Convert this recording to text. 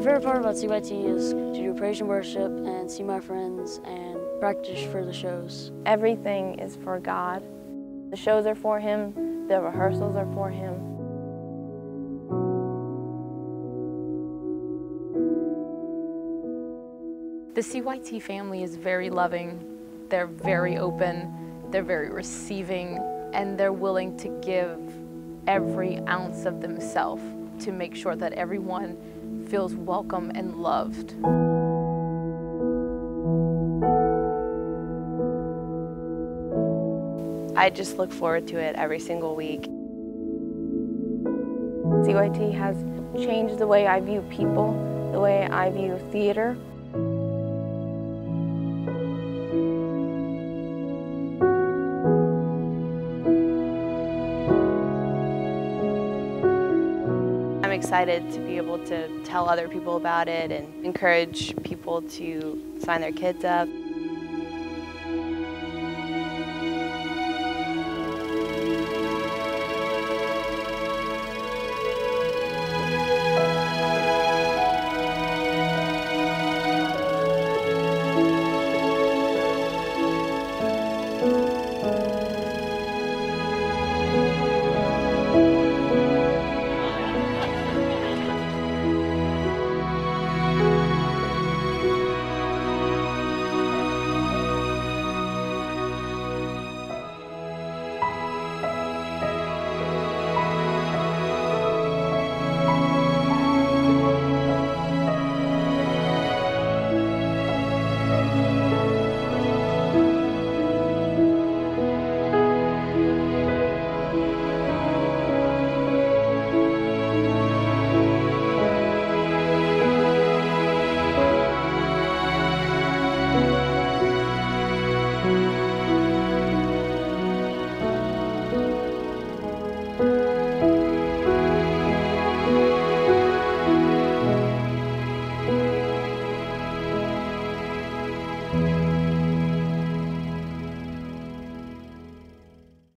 favorite part about CYT is to do praise and worship and see my friends and practice for the shows. Everything is for God. The shows are for Him, the rehearsals are for Him. The CYT family is very loving, they're very open, they're very receiving, and they're willing to give every ounce of themselves to make sure that everyone feels welcome and loved. I just look forward to it every single week. CYT has changed the way I view people, the way I view theater. Excited to be able to tell other people about it and encourage people to sign their kids up.